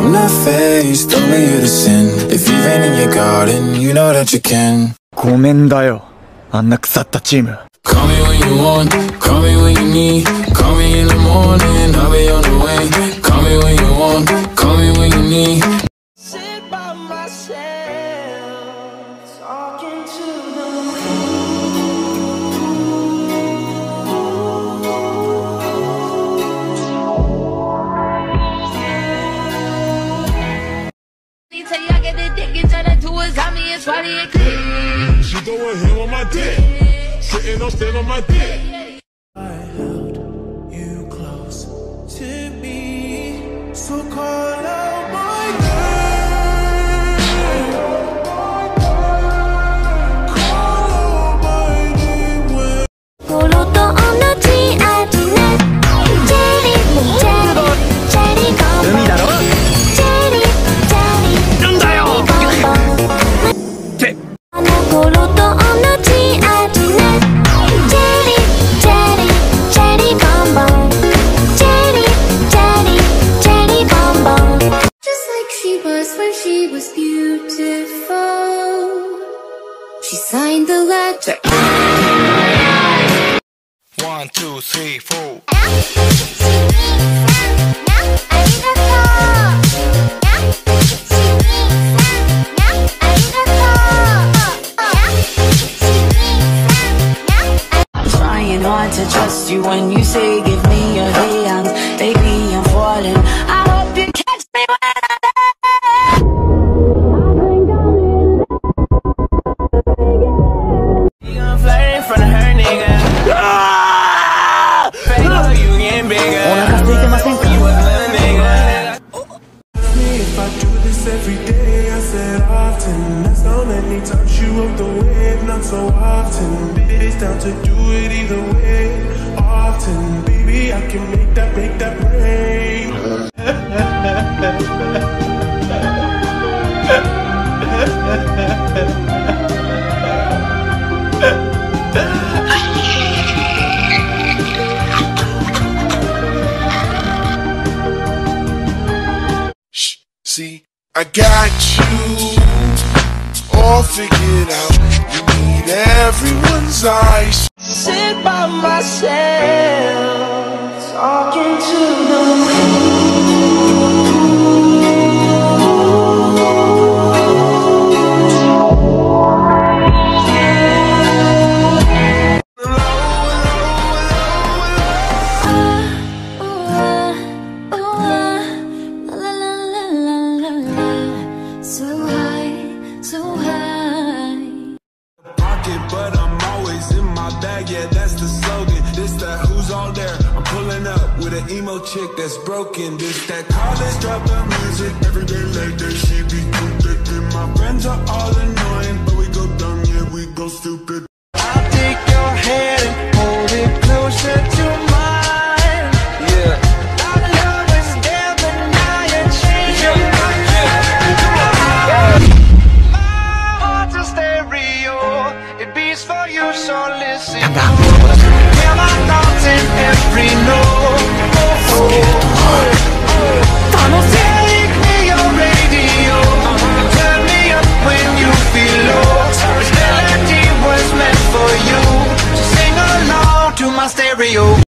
I'm not faced, only you to sin If you've been in your garden, you know that you can ごめんだよあんな腐ったチーム Call me when you want, call me when you need Call me in the morning, I'll be on the way Call me when you want, call me when you need And turn it to a zombie and swallow it clean. She throwing him on my dick. Sitting up, still on my dick. When she was beautiful She signed the letter One, two, three, four. Trying hard to trust you when you say give me your hands Baby, I'm falling I hope you catch me when I do this every day, I said often. That's how many times you up the wave, not so often. It's down to do it either way. Often, baby, I can make that, make that rain. I got you all figured out. You need everyone's eyes. Sit by myself, talking to the So bag. Yeah, that's the slogan. This that who's all there. I'm pulling up with an emo chick that's broken. This that college dropout music. Every day late, that my stereo.